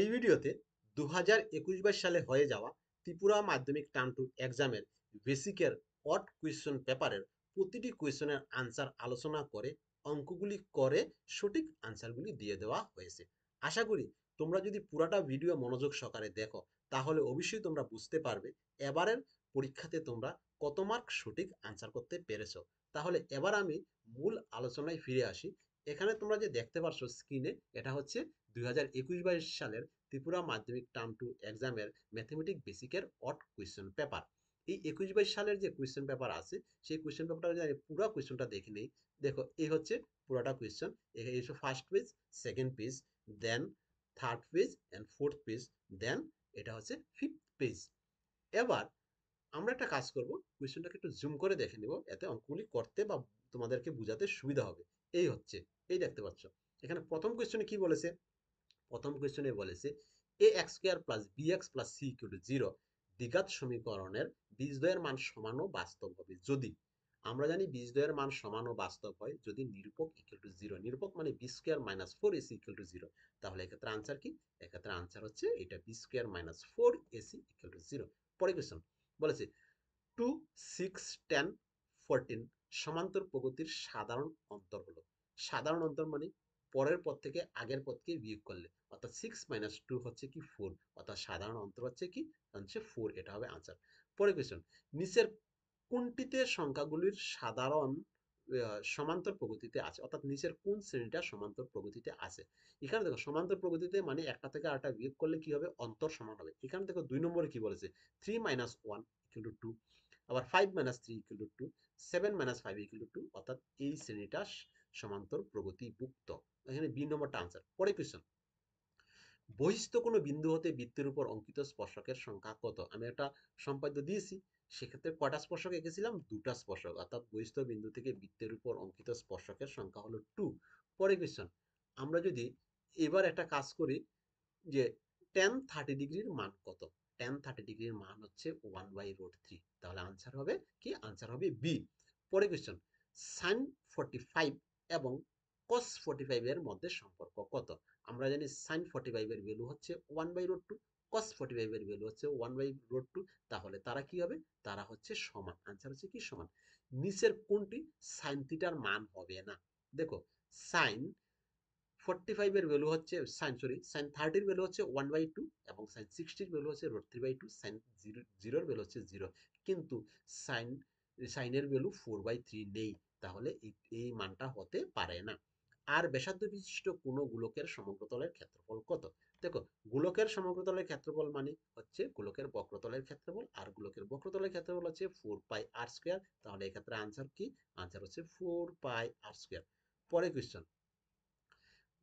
এই ভিডিওতে দু হাজার একুশ বাইশ সালে হয়ে যাওয়া ত্রিপুরা মাধ্যমিক টার্ম টু এক্সামের বেসিকের অট কোয়েশ্চন পেপারের প্রতিটি কোয়েশ্চনের আনসার আলোচনা করে, অঙ্কগুলি করে, সঠিক আনসারগুলি দিয়ে দেওয়া হয়েছে। আশা করি তোমরা যদি পুরাটা ভিডিও মনোযোগ সহকারে দেখো, তাহলে অবশ্যই তোমরা বুঝতে পারবে এবারের পরীক্ষাতে তোমরা কত মার্ক সঠিক আনসার করতে পেরেছ। তাহলে এবার আমি মূল আলোচনায় ফিরে আসি। এখানে তোমরা যে দেখতে পারছ স্ক্রিনে এটা হচ্ছে দুই হাজার একুশ বাইশ সালের ত্রিপুরা মাধ্যমিক টার্ম টু এক্সামের ম্যাথমেটিক বেসিকের অট কোয়েশ্চেন পেপার এই একুশ বাইশ সালের যে কোয়েশ্চেন পেপার আছে, সেই কোয়েশ্চেন পেপারটা যদি আমি পুরো কোয়েশ্চেনটা দেখে নেই। দেখো, এই হচ্ছে পুরোটা কোয়েশ্চেন হচ্ছে first page second page then third page and fourth page then এটা হচ্ছে ফিফথ পেজ এবার আমরা একটা কাজ করব কোয়েশ্চেনটাকে একটু জুম করে দেখে নেব, এতে অঙ্কগুলি করতে বা তোমাদেরকে বোঝাতে সুবিধা হবে। এই হচ্ছে, এই দেখতে পাচ্ছ। এখানে প্রথম কোয়েশ্চনে কি বলেছে? প্রথম কোয়েশ্চনে বলেছে a x square plus b x plus c equal zero দ্বিঘাত সমীকরণের বীজদ্বয়ের মান সমান ও বাস্তব হবে। যদি আমরা জানি বীজদ্বয়ের মান সমান ও বাস্তব হয়, যদি নিরূপক ইকুয়াল টু জিরো নিরূপক মানে b square minus four ac equal to zero তাহলে এক্ষেত্রে আনসার কি? এক্ষেত্রে আনসার হচ্ছে এটা b square minus four ac equal to zero পরে কোয়েশ্চন বলেছে টু সিক্স টেন ফোরটিন সমান্তর প্রগতির সাধারণ অন্তর হলো। সাধারণ অন্তর মানে পরের পদ থেকে আগের পদকে বিয়োগ করলে। অর্থাৎ সিক্স মাইনাস টু হচ্ছে কি ফোর অর্থাৎ সাধারণ অন্তর হচ্ছে কি? হচ্ছে ফোর এটা হবে আনসার পরে কোয়েশ্চন নিচের কোনটিতে সংখ্যাগুলির সাধারণ সমান্তর প্রগতিতে আছে? অর্থাৎ নিচের কোন শ্রেণীটা সমান্তর প্রগতিতে আছে? এখানে দেখো, সমান্তর প্রগতিতে মানে একটা থেকে আরেকটা বিয়োগ করলে কি হবে? অন্তর সমান হবে। এখানে দেখো দুই নম্বরে কি বলেছে? Three minus one equal to আবার five minus three equal to two seven minus five equal to অর্থাৎ এই শ্রেণীটা সমান্তর প্রগতিভুক্ত। এখানে বি নম্বরটা আনসার পরে কোয়েশ্চন বহিস্থ কোনো বিন্দু হতে বৃত্তের উপর অঙ্কিত স্পর্শকের সংখ্যা কত? আমি একটা সম্পাদ্য দিয়েছি, সেক্ষেত্রে কটা স্পর্শক এঁকেছিলাম? দুটা স্পর্শক। অর্থাৎ বহিস্থ বিন্দু থেকে বৃত্তের উপর অঙ্কিত স্পর্শকের সংখ্যা হলো টু পরে কোয়েশ্চন আমরা যদি এবার একটা কাজ করি যে টেন থার্টি ডিগ্রির মান কত? টেন থার্টি ডিগ্রির মান হচ্ছে ওয়ান বাই রোড থ্রি তাহলে আনসার হবে কি? আনসার হবে বি পরে কোয়েশ্চন সাইন ফোরটি ফাইভ এবং কস ফোরটি ফাইভ এর মধ্যে সম্পর্ক কত? আমরা জানি সাইন ফোরটি ফাইভ এর ভ্যালু হচ্ছে one by root two cos forty five এর ভ্যালু হচ্ছে ওয়ান বাই রোড টু তাহলে তারা কি হবে? তারা হচ্ছে সমান। আনসার হচ্ছে কি সমান? নিচের কোনটি? সাইন থিটার মান হবে না। দেখো সাইন ফোরটি ফাইভের ভ্যালু হচ্ছে সাইন সরি সাইন থার্টির ভ্যালু হচ্ছে ওয়ান বাই টু এবং সাইন সিক্সটির ভ্যালু হচ্ছে root three by two sine zero জিরোর ভ্যালু হচ্ছে জিরো কিন্তু সাইন সাইনের ভ্যালু ফোর বাই থ্রি নেই। তাহলে এই মানটা হতে পারে না। আর ব্যাসার্ধ বিশিষ্ট কোনো গোলকের সমগ্রতলের ক্ষেত্রফল কত? দেখো, গোলকের সমগ্রতলের ক্ষেত্রফল মানে হচ্ছে গোলকের বক্রতলের ক্ষেত্রফল, আর গোলকের বক্রতলের ক্ষেত্রফল হচ্ছে ফোর পাই আর স্কোয়ার তাহলে এক্ষেত্রে আনসার কি? আনসার হচ্ছে ফোর পাই আর স্কোয়ার পরে কোয়েশ্চন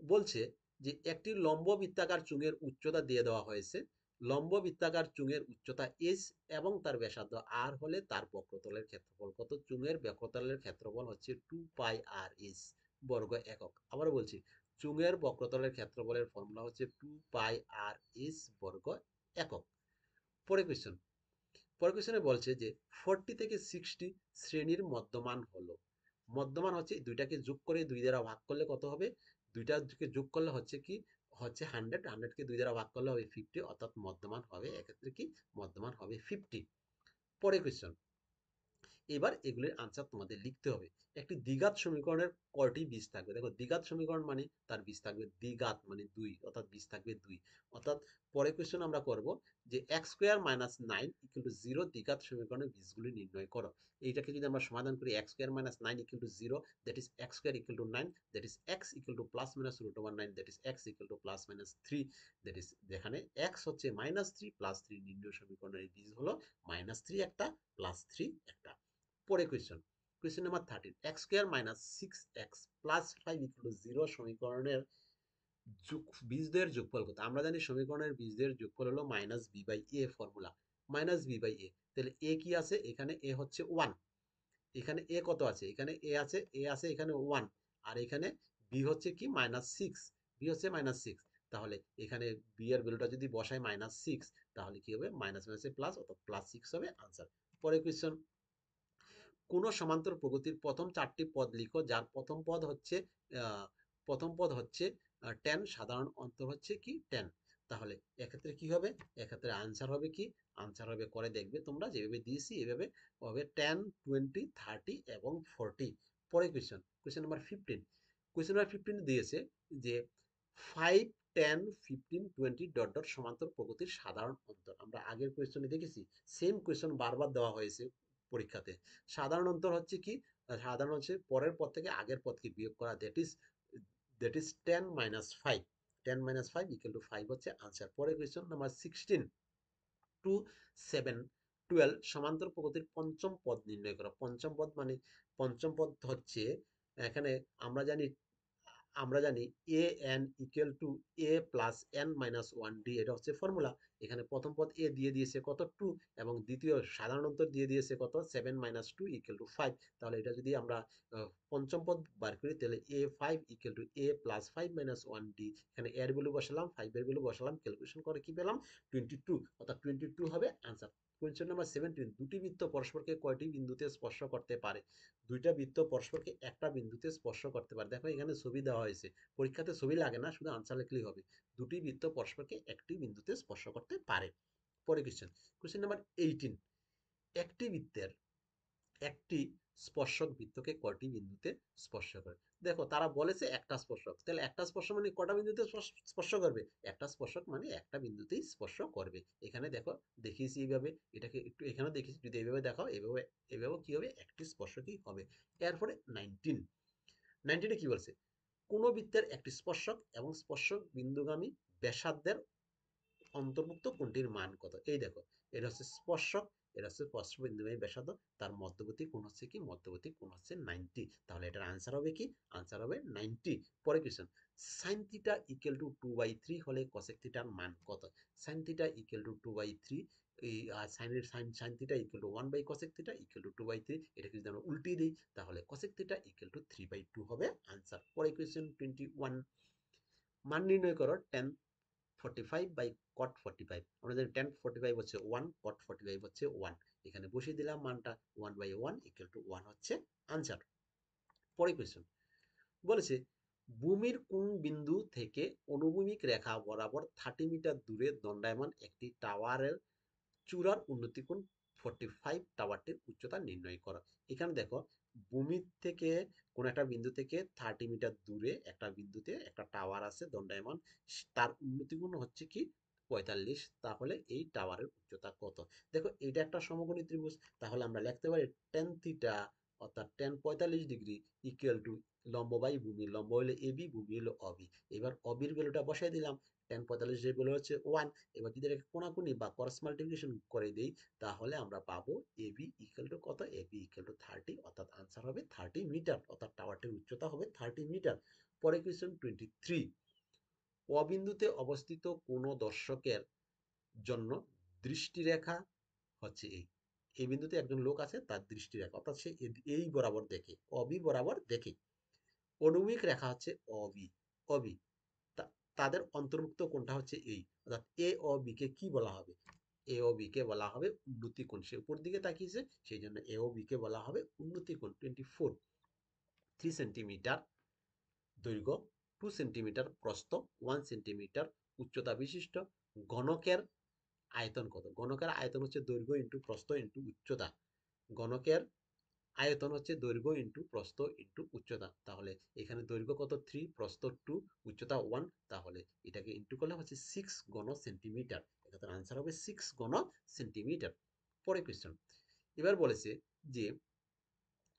বলছে যে একটি লম্ব বৃত্তাকার চুঙের উচ্চতা দিয়ে দেওয়া হয়েছে লম্ব বৃত্তাকার চুঙের উচ্চতা এস এবং তার ব্যাসার্ধ আর হলে তার বক্রতলের ক্ষেত্রফল কত? চুঙের বক্রতলের ক্ষেত্রফল হচ্ছে টু পাই আর এস বর্গ একক। আবার বলছি, চুঙের বক্রতলের ক্ষেত্রফলের ফর্মুলা হচ্ছে টু পাই আর এস বর্গ একক। পরে কোয়েশ্চন পরে কোয়েশ্চনে বলছে যে ফোরটি থেকে সিক্সটি শ্রেণির মধ্যমান হলো। মধ্যমান হচ্ছে দুইটাকে যোগ করে দুই দ্বারা ভাগ করলে কত হবে? দুইটাকে যোগ করলে হচ্ছে কি? হচ্ছে হান্ড্রেড হান্ড্রেডকে দুই দ্বারা ভাগ করলে হবে ফিফটি অর্থাৎ মধ্যমান হবে, এক্ষেত্রে কি? মধ্যমান হবে ফিফটি পরে কোয়েশ্চন এবার এগুলির আনসার তোমাদের লিখতে হবে। একটি দ্বিঘাত সমীকরণের কয়টি বীজ থাকবে? দেখো, দ্বিঘাত সমীকরণ মানে তার বীজ থাকবে দ্বিঘাত মানে দুই, অর্থাৎ বীজ থাকবে দুই। অর্থাৎ পরে কোয়েশ্চেন আমরা করব যে x square minus nine equal to zero দ্বিঘাত সমীকরণের বীজগুলি নির্ণয় করো। এইটাকে যদি আমরা সমাধান করি x square minus nine equal to zero that is x square equal to nine that is x equal to plus minus root over nine that is x equal to plus minus three that is যেখানে x হচ্ছে minus three plus three নির্ণয় সমীকরণের বীজ হলো minus three একটা plus three একটা। পরে question question number thirteen x square minus six x plus five equal to zero সমীকরণের যোগ বীজদ্বয়ের যোগফল কত? আমরা জানি সমীকরণের বীজদ্বয়ের যোগফল হলো minus b by a formula minus b by a তাহলে এ কি আছে? এখানে এ হচ্ছে ওয়ান এখানে এ কত আছে? এখানে এ আছে এ আছে এখানে ওয়ান আর এখানে বি হচ্ছে কি? মাইনাস সিক্স বি হচ্ছে মাইনাস সিক্স তাহলে এখানে বি এর ভ্যালুটা যদি বসাই মাইনাস সিক্স তাহলে কি হবে? মাইনাস মাইনাসে প্লাস অর্থাৎ প্লাস সিক্স হবে আনসার পরে কোয়েশ্চন কোন সমান্তর প্রগতির প্রথম চারটি পদ লিখো, যার প্রথম পদ হচ্ছে প্রথম পদ হচ্ছে টেন সাধারণ অন্তর হচ্ছে কি টেন তাহলে এক্ষেত্রে কি হবে? এক্ষেত্রে আনসার হবে কি? আনসার হবে করে দেখবে তোমরা যেভাবে দিয়েছি, এভাবে হবে টেন টোয়েন্টি থার্টি এবং ফোরটি পরে question question number fifteen question number fifteen দিয়েছে যে five ten fifteen twenty dot dot সমান্তর প্রগতির সাধারণ অন্তর। আমরা আগের কোয়েশ্চনে দেখেছি সেম কোয়েশ্চন বারবার দেওয়া হয়েছে পরীক্ষাতে। সাধারণ অন্তর হচ্ছে কি? সাধারণ হচ্ছে পরের পদ থেকে আগের পদকে বিয়োগ করা that is that is ten minus five ten minus five equal to five হচ্ছে আনসার পরের question number sixteen two seven twelve সমান্তর প্রগতির পঞ্চম পদ নির্ণয় করা। পঞ্চম পদ মানে পঞ্চম পদ হচ্ছে, এখানে আমরা জানি আমরা জানি a n equal to a plus n minus one d এটা হচ্ছে ফর্মুলা এখানে প্রথম পদ এ দিয়ে দিয়েছে কত? টু এবং দ্বিতীয় সাধারণ অন্তর দিয়ে দিয়েছে কত? Seven minus two equal to five তাহলে এটা যদি আমরা পঞ্চম পদ বার করি, তাহলে a five equal to a plus five minus one d এখানে এর ভ্যালু বসালাম ফাইভের ভ্যালু বসালাম ক্যালকুলেশন করে কি পেলাম? টোয়েন্টি টু অর্থাৎ টোয়েন্টি টু হবে আনসার কোয়েশ্চেন নাম্বার সেভেন্টিন দুটি বৃত্ত পরস্পরকে কয়টি বিন্দুতে স্পর্শ করতে পারে? দুইটা বৃত্ত পরস্পরকে একটা বিন্দুতে স্পর্শ করতে পারে। দেখো এখানে ছবি দেওয়া হয়েছে। পরীক্ষাতে ছবি লাগে না, শুধু আনসার লিখলেই হবে। দুটি বৃত্ত পরস্পরকে একটি বিন্দুতে স্পর্শ করতে পারে। পরে কোয়েশ্চেন কোয়েশ্চেন নাম্বার এইটিন একটি বৃত্তের একটি স্পর্শক বৃত্তকে কয়টি বিন্দুতে স্পর্শ করে? দেখো, তারা বলেছে একটা স্পর্শক। তাহলে একটা স্পর্শ মানে কটা বিন্দুতে স্পর্শ করবে? একটা স্পর্শক মানে একটা বিন্দুতেই স্পর্শ করবে। এখানে দেখো, দেখিয়েছি এইভাবে, এটাকে একটু এখানে দেখিয়েছি, যদি এইভাবে দেখাও, এভাবে এভাবে কি হবে? একটি স্পর্শকই হবে। এরপরে নাইনটিন নাইনটিনে কি বলছে? কোনো বৃত্তের একটি স্পর্শক এবং স্পর্শক বিন্দুগামী ব্যাসার্ধের অন্তর্ভুক্ত কোনটির মান কত? এই দেখো, এটা হচ্ছে স্পর্শক এটা হচ্ছে স্পর্শবিন্দুগামী ব্যাসার্ধ, তার মধ্যবর্তী কোণ হচ্ছে কি? মধ্যবর্তী কোণ হচ্ছে নাইনটি তাহলে এটার আনসার হবে কি? আনসার হবে নাইনটি পরে question sine theta equal to two by three হলে কসেক থিটার মান কত? Sine theta equal to two by three এই সাইনের sine sine theta equal to one by cosec theta equal to two by three এটাকে যদি আমরা উল্টিয়ে দিই, তাহলে cosec theta equal to three by two হবে আনসার পরে কোয়েশ্চেন টোয়েন্টি ওয়ান মান নির্ণয় করো tan forty five by cot forty five আমরা জানি হচ্ছে ওয়ান কট ফর্টি হচ্ছে ওয়ান এখানে বসিয়ে দিলাম মানটা one by one equal to one হচ্ছে আনসার পরে কোয়েশ্চেন বলেছে, ভূমির কোন বিন্দু থেকে অনুভূমিক রেখা বরাবর থার্টি মিটার দূরে দণ্ডায়মান একটি টাওয়ারের চূড়ার উন্নতি কোণ ফর্টি ফাইভ টাওয়ারটির উচ্চতা নির্ণয় করা। এখানে দেখো ভূমি থেকে কোন একটা বিন্দু থেকে থার্টি মিটার দূরে একটা বিন্দুতে একটা টাওয়ার আছে দণ্ডায়মান। তার উন্নতি কোণ হচ্ছে কি? পঁয়তাল্লিশ। তাহলে এই টাওয়ারের উচ্চতা কত? দেখো, এটা একটা সমকোণী ত্রিভুজ। তাহলে আমরা লিখতে পারি টেন থিটা অর্থাৎ টেন পঁয়তাল্লিশ ডিগ্রি ইকুয়াল টু লম্ব বাই ভূমি। লম্ব হলে এবি ভূমি হলো অবি এবার অবির ভ্যালুটা বসাই দিলাম। টেন পঁয়তাল্লিশের ভ্যালু হচ্ছে ওয়ান এবার যদি এটাকে কোনাকুনি বা ক্রস মাল্টিপ্লিকেশন করে দিই, তাহলে আমরা পাবো এবি ইকুয়াল টু কত? এবি ইকুয়াল টু থার্টি অর্থাৎ আনসার হবে থার্টি মিটার অর্থাৎ টাওয়ারটির উচ্চতা হবে থার্টি মিটার পরে কোয়েশ্চেন টোয়েন্টি থ্রি অবিন্দুতে অবস্থিত কোনো দর্শকের জন্য দৃষ্টিরেখা হচ্ছে এই। এই বিন্দুতে একজন লোক আছে, তার দৃষ্টিরেখা, অর্থাৎ সে এই বরাবর দেখে অবি বরাবর দেখে। অনুমিক রেখা হচ্ছে অবি অবি তাদের অন্তর্ভুক্ত কোনটা হচ্ছে এই। অর্থাৎ এ ও বি কে বলা হবে? এ ও বি কে বলা হবে উন্নতি কোণ। সে উপর দিকে তাকিয়েছে, সেই জন্য এ ও বি কে বলা হবে উন্নতি কোণ। টোয়েন্টি ফোর থ্রি সেন্টিমিটার দৈর্ঘ্য টু সেন্টিমিটার প্রস্থ ওয়ান সেন্টিমিটার উচ্চতা বিশিষ্ট গণকের আয়তন কত? গণকের আয়তন হচ্ছে দৈর্ঘ্য ইন্টু প্রস্থ ইন্টু উচ্চতা। গণকের আয়তন হচ্ছে দৈর্ঘ্য ইন্টু প্রস্থ ইন্টু উচ্চতা। তাহলে এখানে দৈর্ঘ্য কত? থ্রি প্রস্থ টু উচ্চতা ওয়ান তাহলে এটাকে ইন্টু করলে হচ্ছে সিক্স গণ সেন্টিমিটার এটাতে আনসার হবে সিক্স গণ সেন্টিমিটার পরে কোয়েশ্চেন এবার বলেছে যে,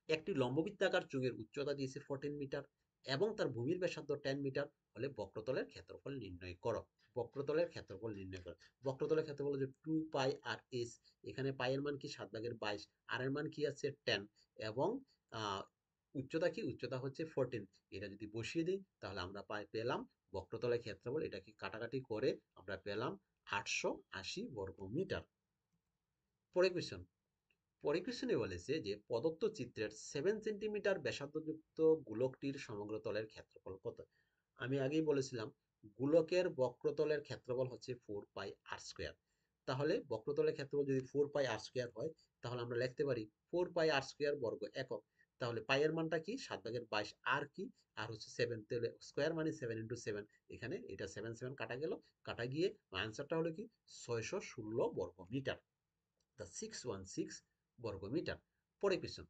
একটি লম্ববৃত্তাকার চোঙের উচ্চতা দিয়েছে ফোরটিন মিটার এবং তার ভূমির ব্যাসার্ধ টেন মিটার হলে বক্রতলের ক্ষেত্রফল নির্ণয় করো। বক্রতলের ক্ষেত্রফল নির্ণয় করো। বক্রতলের ক্ষেত্রফল হচ্ছে টু পাই আর এস এখানে পাইয়ের মান কি? সাত ভাগের বাইশ। আর এর মান কি আছে? টেন এবং উচ্চতা কি? উচ্চতা হচ্ছে ফোরটিন এটা যদি বসিয়ে দিই, তাহলে আমরা পাই, পেলাম বক্রতলের ক্ষেত্রফল। এটাকে কাটাকাটি করে আমরা পেলাম আটশো আশি বর্গ মিটার। পরে কোয়েশন পরে কোয়েশনে বলেছে যে, প্রদত্ত চিত্রের সেভেন সেন্টিমিটার ব্যাসার্ধযুক্ত গোলকটির সমগ্র তলের ক্ষেত্রফল কত? আমি আগেই বলেছিলাম গোলকের বক্রতলের ক্ষেত্রফল হচ্ছে ফোর পাই আর স্কোয়ার তাহলে বক্রতলের ক্ষেত্রফল যদি ফোর পাই আর স্কোয়ার হয়, তাহলে আমরা লিখতে পারি ফোর পাই আর স্কোয়ার বর্গ একক। তাহলে পাইয়ের মানটা কি? সাত ভাগের বাইশ আর কি? আর হচ্ছে সেভেন তাহলে স্কোয়ার মানে সেভেন ইন্টু সেভেন এখানে এটা সেভেন সেভেন কাটা গেল। কাটা গিয়ে আনসারটা হলো কি? ছয়শো ষোলো বর্গ metre. The six one six বর্গ মিটার। পরে question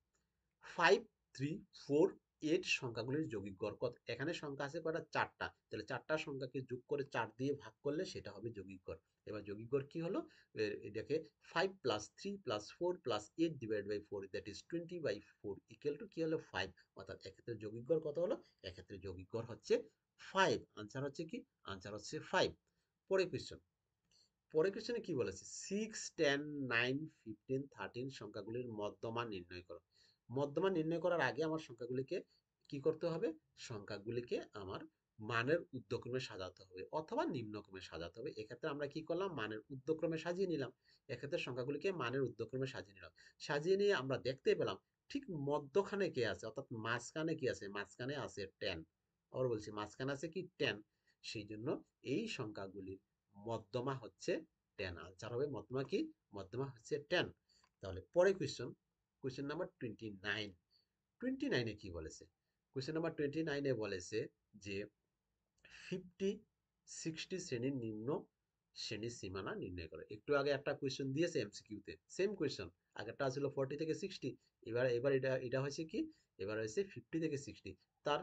five three four eight সংখ্যাগুলির যৌগিক গড় কত? এখানে সংখ্যা আছে কয়টা? চারটা। তাহলে চারটা সংখ্যাকে যোগ করে চার দিয়ে ভাগ করলে সেটা হবে যৌগিক গড়। এবার যৌগিক গড় কি হলো? এটাকে five plus three plus four plus eight divide by four that is twenty by four equal to কি হলো? ফাইভ অর্থাৎ এক্ষেত্রে যৌগিক গড় কত হলো? এক্ষেত্রে যৌগিক গড় হচ্ছে ফাইভ আনসার হচ্ছে কি? আনসার হচ্ছে ফাইভ পরে কোয়েশ্চন পরে কোয়েশ্চনে কি বলেছে? Six ten nine fifteen thirteen সংখ্যাগুলির মধ্যমান নির্ণয় করো। মধ্যমান নির্ণয় করার আগে আমার সংখ্যাগুলিকে কি করতে হবে? সংখ্যাগুলিকে আমার মানের উদ্যক্রমে সাজাতে হবে অথবা নিম্নক্রমে সাজাতে হবে। এক্ষেত্রে আমরা কি করলাম? মানের উদ্যক্রমে সাজিয়ে নিলাম। এক্ষেত্রে সংখ্যাগুলিকে মানের উদ্যক্রমে সাজিয়ে নিলাম। সাজিয়ে নিয়ে আমরা দেখতে পেলাম ঠিক মধ্যখানে কে আছে? অর্থাৎ মাঝখানে কি আছে? মাঝখানে আছে টেন আবার বলছি, মাঝখানে আছে কি? টেন সেই জন্য এই সংখ্যাগুলির মধ্যমা হচ্ছে টেন আনসার হবে মধ্যমা কি? মধ্যমা হচ্ছে টেন তাহলে পরে question question number twenty nine twenty নাইনে কি বলেছে? কোয়েশ্চেন নাম্বার টোয়েন্টি নাইনে বলেছে যে ফিফটি সিক্সটি শ্রেণির নিম্ন শ্রেণির সীমানা নির্ণয় করে। একটু আগে একটা কোয়েশ্চেন দিয়েছে এমসিকিউতে সেম কোয়েশ্চেন আগেরটা ছিল ফর্টি থেকে সিক্সটি এবার এবার এটা এটা হয়েছে কি? এবার হয়েছে ফিফটি থেকে সিক্সটি তার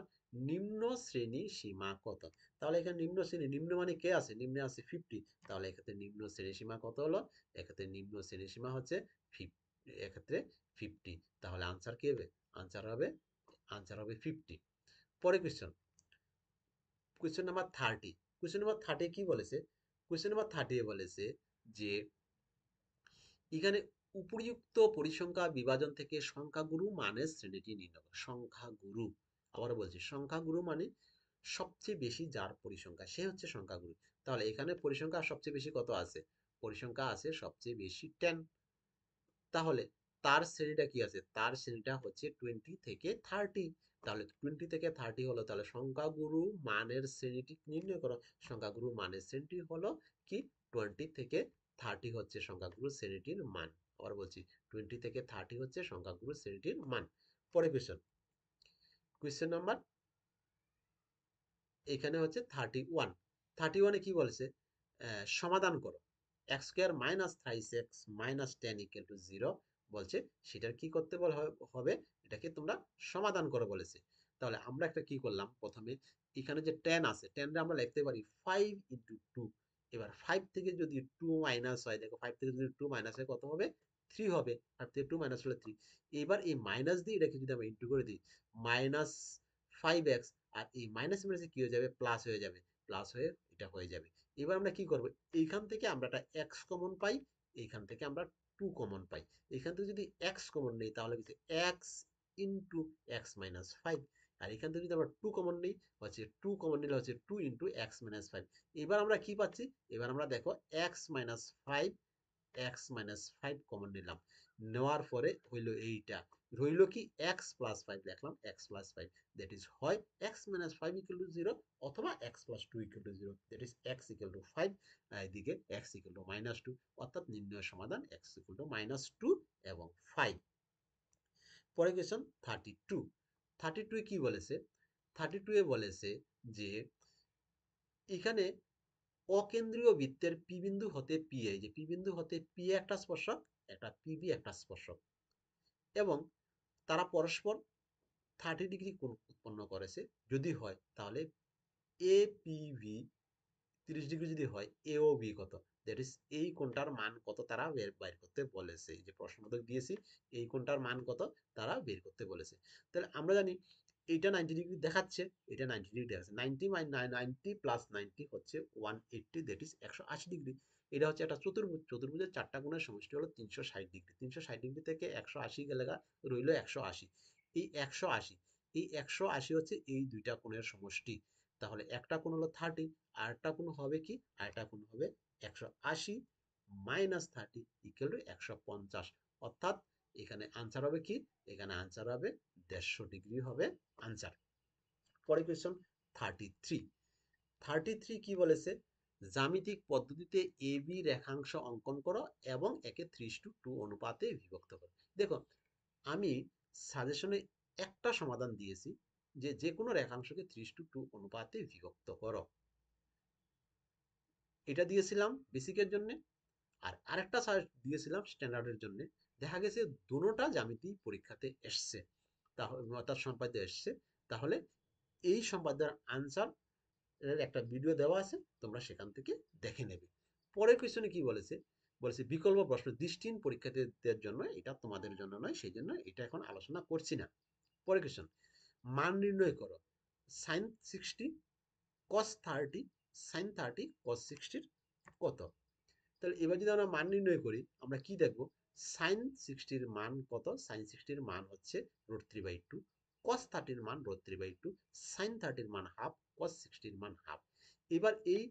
নিম্ন শ্রেণি সীমা কত? তাহলে এখানে নিম্ন শ্রেণি, নিম্ন মানে কে আছে? নিম্নে আছে ফিফটি তাহলে এক্ষেত্রে নিম্ন শ্রেণি সীমা কত হলো? এক্ষেত্রে নিম্ন শ্রেণি সীমা হচ্ছে ফিফটি এক্ষেত্রে ফিফটি তাহলে আনসার কি হবে? আনসার হবে আনসার হবে ফিফটি পরে question question number thirty question number thirty কি বলেছে? কোয়েশ্চেন নাম্বার থার্টি বলেছে যে, এখানে উপযুক্ত পরিসংখ্যা বিভাজন থেকে সংখ্যাগুরু মানের শ্রেণীটি নির্ণয় সংখ্যাগুরু। আবার বলছি, সংখ্যাগুরু মানে সবচেয়ে বেশি যার পরিসংখ্যা, সে হচ্ছে সংখ্যাগুরু। তাহলে এখানে পরিসংখ্যা সবচেয়ে বেশি কত আছে? পরিসংখ্যা আছে সবচেয়ে বেশি টেন তাহলে তার শ্রেণীটা কি আছে? তার শ্রেণীটা হচ্ছে টোয়েন্টি থেকে থার্টি তাহলে টোয়েন্টি থেকে থার্টি হলো তাহলে সংখ্যাগুরু মানের শ্রেণীটি নির্ণয় করো। সংখ্যাগুরু মানের শ্রেণীটি হলো কি? টোয়েন্টি থেকে থার্টি হচ্ছে সংখ্যাগুরু শ্রেণীটির মান। আবার বলছি টোয়েন্টি থেকে থার্টি হচ্ছে সংখ্যাগুরু শ্রেণীটির মান। পরে কোয়েশ্চেন কোয়েশ্চেন নাম্বার এখানে হচ্ছে থার্টি ওয়ান থার্টি ওয়ানে কি বলেছে? সমাধান করো। X square minus thrice x minus ten equal to zero বলছে, সেটার কি করতে হবে? এটাকে তোমরা সমাধান করো বলেছে। তাহলে আমরা একটা কি করলাম? প্রথমে এখানে যে টেন আছে টেনটা আমরা লিখতে পারি ফাইভ ইন্টু টু এবার ফাইভ থেকে যদি টু মাইনাস হয়, দেখো ফাইভ থেকে যদি টু মাইনাস হয়, কত হবে? থ্রি হবে। ফাইভ থেকে টু মাইনাস হলে থ্রি এবার এই মাইনাস দিয়ে এটাকে যদি আমরা ইন্টু করে দিই মাইনাস ফাইভ এক্স আর এই মাইনাস মাইনাসে কি হয়ে যাবে? প্লাস হয়ে যাবে। প্লাস হয়ে এটা হয়ে যাবে। এবার আমরা কি করব? এইখান থেকে আমরা একটা এক্স কমন পাই, এইখান থেকে আমরা টু কমন পাই। এখান থেকে যদি এক্স কমন নেই, তাহলে কিছু x into x minus five আর এখান থেকে যদি আমরা টু কমন নিই, হচ্ছে টু কমন নিলে হচ্ছে two into x minus five এবার আমরা কি পাচ্ছি? এবার আমরা দেখো x minus five x minus five common নিলাম। নেওয়ার পরে হইল এইটা। রইল কি এক্স প্লাস ফাইভ দেখলাম x plus five that is হয় x minus five equal to zero অথবা x plus two equal to zero that is x equal to five এদিকে x equal to minus two অর্থাৎ নির্ণয় সমাধান x equal to minus two এবং five পরে question thirty two thirty two কি বলেছে? Thirty two এ বলেছে যে এখানে অকেন্দ্রীয় বৃত্তের পি বিন্দু হতে পি এ যে পি বিন্দু হতে পি একটা স্পর্শক, একটা পিবি একটা স্পর্শক এবং তারা পরস্পর থার্টি ডিগ্রি কোণ উৎপন্ন করেছে। যদি হয়, তাহলে এ পিভি তিরিশ ডিগ্রি যদি হয় এ ও বি কত? দ্যাট ইজ এই কোণটার মান কত তারা বের, বাইর করতে বলেছে। যে প্রশ্নবোধক দিয়েছি, এই কোণটার মান কত তারা বের করতে বলেছে। তাহলে আমরা জানি এইটা নাইনটি ডিগ্রি দেখাচ্ছে এটা নাইনটি ডিগ্রি দেখাচ্ছে। নাইনটি নাইনটি প্লাস নাইনটি হচ্ছে ওয়ান এইটটি দ্যাট ইজ একশো আশি ডিগ্রি এটা হচ্ছে একটা চতুর্ভুজ, চতুর্ভুজের চারটা কোণের সমষ্টি হলো তিনশো ষাট ডিগ্রি। তিনশো ষাট ডিগ্রি থেকে একশো আশি গেলে রইল একশো আশি। এই একশো আশি, এই একশো আশি হচ্ছে এই দুইটা কোণের সমষ্টি। তাহলে একটা কোণ হলো থার্টি আরেকটা কোণ হবে কি? আরেকটা কোণ হবে একশো আশি মাইনাস থার্টি ইকুয়াল টু একশো পঞ্চাশ। অর্থাৎ এখানে আনসার হবে কি? এখানে আনসার হবে দেড়শো ডিগ্রি হবে আনসার পরে question thirty three thirty three কি বলেছে? জ্যামিতিক পদ্ধতিতে এ বি রেখাংশ অঙ্কন করো এবং একে থ্রি টু টু অনুপাতে বিভক্ত করো। দেখো আমি সাজেশনে একটা সমাধান দিয়েছি যে যে কোনো রেখাংশকে থ্রি টু টু অনুপাতে বিভক্ত করো। এটা দিয়েছিলাম বেসিকের জন্য আর আরেকটা দিয়েছিলাম স্ট্যান্ডার্ডের জন্য। দেখা গেছে দুটোটা জ্যামিতি পরীক্ষাতে এসছে। তাহলে অর্থাৎ সম্পাদ্য এসছে। তাহলে এই সম্পাদ্যের আনসার এর একটা ভিডিও দেওয়া আছে, তোমরা সেখান থেকে দেখে নেবে। পরের কোয়েশনে কি বলেছে? বলেছে, বিকল্প প্রশ্ন দৃষ্টিহীন পরীক্ষার্থীদের জন্য এটা তোমাদের জন্য নয়, সেই জন্য এটা এখন আলোচনা করছি না। পরের কোয়েশন মান নির্ণয় করো। Sine sixty cos thirty sine thirty cos সিক্সটির কত? তাহলে এবার যদি আমরা মান নির্ণয় করি, আমরা কি দেখব? সাইন সিক্সটির মান কত? সাইন সিক্সটির মান হচ্ছে root three by two cos থার্টির মান root three by two sine থার্টির মান হাফ কস সিক্সটির মান হাফ এবার এই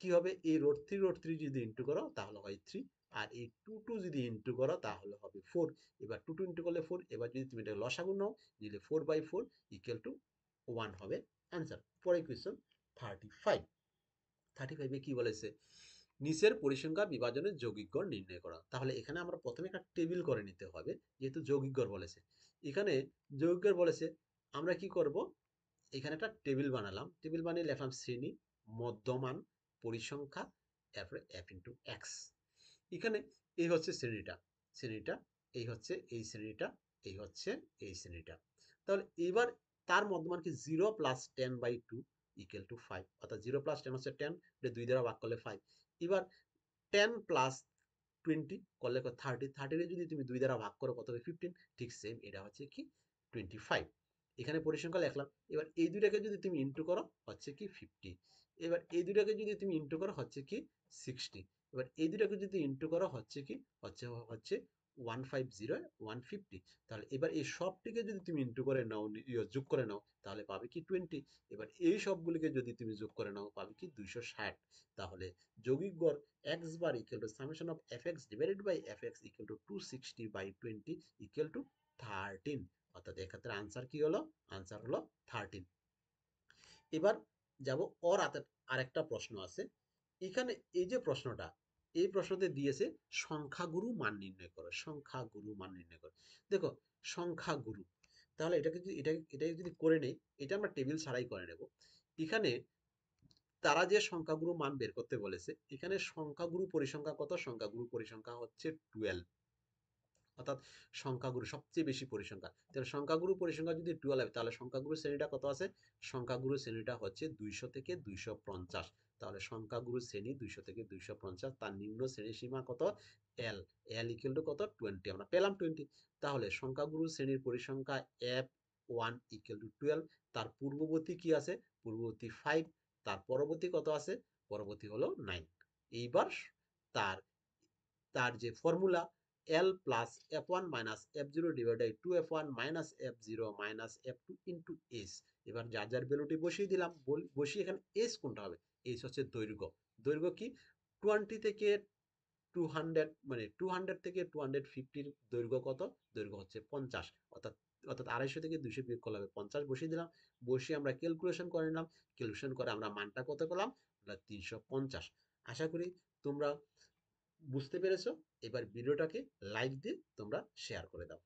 কি হবে? এই রোড থ্রি রোড থ্রি যদি ইন্টু করো, তাহলে হয় থ্রি আর এই টু টু যদি ইন্টু করো, তাহলে হবে ফোর এবার টু টু ইন্টু করলে ফোর এবার যদি তুমি এটা লসাগু নাও, নিলে four by four equal to one হবে অ্যান্সার পরে কোয়েশ্চন থার্টি ফাইভ থার্টি ফাইভে কি বলেছে? নিচের পরিসংখ্যা বিভাজনের যৌগিক গড় নির্ণয় করা। তাহলে এখানে আমরা প্রথমে একটা টেবিল করে নিতে হবে, যেহেতু যৌগিক গড় বলেছে। এখানে যৌগিক বলেছে, আমরা কি করব? এখানে একটা টেবিল বানালাম। টেবিল বানিয়ে লেখলাম শ্রেণি, মধ্যমান, পরিসংখ্যা এরপরে এফ ইন্টু এক্স এখানে এই হচ্ছে শ্রেণীটা। শ্রেণীটা, এই হচ্ছে এই শ্রেণীটা, এই হচ্ছে এই শ্রেণীটা। তাহলে এবার তার মধ্যমান কি zero plus ten by two equal to five অর্থাৎ জিরো প্লাস টেন হচ্ছে টেন দুই দ্বারা ভাগ করলে ফাইভ এবার টেন প্লাস টোয়েন্টি করলে থার্টি থার্টিরে যদি তুমি দুই দ্বারা ভাগ করো, কত হবে? ফিফটিন ঠিক সেম এটা হচ্ছে কি? টোয়েন্টি ফাইভ এখানে পরিসংখ্যা লিখলাম। এবার এই দুইটাকে যদি তুমি ইন্টু করো, হচ্ছে কি ফিফটি এবার এই দুইটাকে যদি তুমি ইন্টু করো, হচ্ছে কি সিক্সটি এবার এই দুটাকে যদি ইন্টু করো, হচ্ছে কি, হচ্ছে হচ্ছে one five zero one fifty তাহলে এবার এই সবটিকে যদি তুমি ইন্টু করে নাও যোগ করে নাও, তাহলে পাবে কি টোয়েন্টি এবার এই সবগুলিকে যদি তুমি যোগ করে নাও, পাবে কি দুইশো ষাট। তাহলে যৌগিক গড় x bar equal to summation of f x divided by f x equal to two sixty by twenty equal to thirteen অর্থাৎ এক্ষেত্রে আনসার কি হলো? আনসার হলো থার্টিন এবার যাব অর আরেকটা প্রশ্ন আছে। এখানে এই যে প্রশ্নটা এই প্রশ্নতে দিয়েছে সংখ্যাগুরু মান নির্ণয় করো, সংখ্যাগুরু মান নির্ণয় করো। দেখো, সংখ্যাগুরু, তাহলে এটাকে যদি এটা এটা যদি করে নেই, এটা আমরা টেবিল ছাড়াই করে নেব। এখানে তারা যে সংখ্যাগুরু মান বের করতে বলেছে, এখানে সংখ্যাগুরু পরিসংখ্যা কত? সংখ্যাগুরু পরিসংখ্যা হচ্ছে টুয়েলভ অর্থাৎ সংখ্যাগুরু সবচেয়ে বেশি পরিসংখ্যা তাহলে সংখ্যাগুরু পরিসংখ্যা যদি টুয়েলভ তাহলে সংখ্যাগুরু শ্রেণীটা কত আছে? সংখ্যাগুরু শ্রেণীটা হচ্ছে দুইশো থেকে দুইশো পঞ্চাশ। তাহলে সংখ্যাগুরু শ্রেণি দুইশো থেকে দুইশো পঞ্চাশ, তার নিম্ন শ্রেণি সীমা কত? এল এল ইকুয়াল টু কত? টোয়েন্টি আমরা পেলাম টোয়েন্টি তাহলে সংখ্যাগুরু শ্রেণির পরিসংখ্যা f one equal to twelve তার পূর্ববর্তী কি আছে? পূর্ববর্তী ফাইভ তার পরবর্তী কত আছে? পরবর্তী হলো নাইন এইবার তার তার যে formula l plus f one minus f zero divide by two f one minus f zero minus f two into s এবার যার যার ভ্যালুটি বসিয়ে দিলাম বসিয়ে এখানে এস কোনটা হবে? এস হচ্ছে দৈর্ঘ্য। দৈর্ঘ্য কি? টোয়েন্টি থেকে টু হান্ড্রেড মানে টু হান্ড্রেড থেকে টু হান্ড্রেড ফিফটির দৈর্ঘ্য কত? দৈর্ঘ্য হচ্ছে পঞ্চাশ। অর্থাৎ অর্থাৎ আড়াইশো থেকে দুশো বিয়োগ করলে হবে পঞ্চাশ, বসিয়ে দিলাম। বসিয়ে আমরা ক্যালকুলেশন করে নিলাম। ক্যালকুলেশন করে আমরা মানটা কত পেলাম? তিনশো পঞ্চাশ। আশা করি তোমরা বুঝতে পেরেছ? এবার ভিডিওটাকে লাইক দিয়ে তোমরা শেয়ার করে দাও।